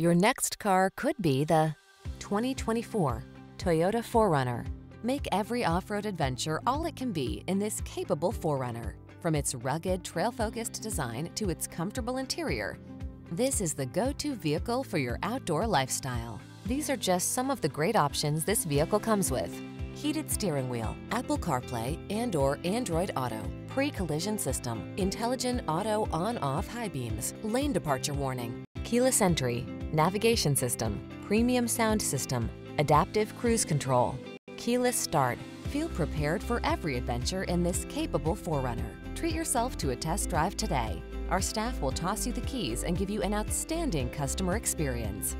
Your next car could be the 2024 Toyota 4Runner. Make every off-road adventure all it can be in this capable 4Runner. From its rugged, trail-focused design to its comfortable interior, this is the go-to vehicle for your outdoor lifestyle. These are just some of the great options this vehicle comes with. Heated steering wheel, Apple CarPlay and or Android Auto, pre-collision system, intelligent auto on-off high beams, lane departure warning, keyless entry, navigation system, premium sound system, adaptive cruise control, keyless start. Feel prepared for every adventure in this capable 4Runner. Treat yourself to a test drive today. Our staff will toss you the keys and give you an outstanding customer experience.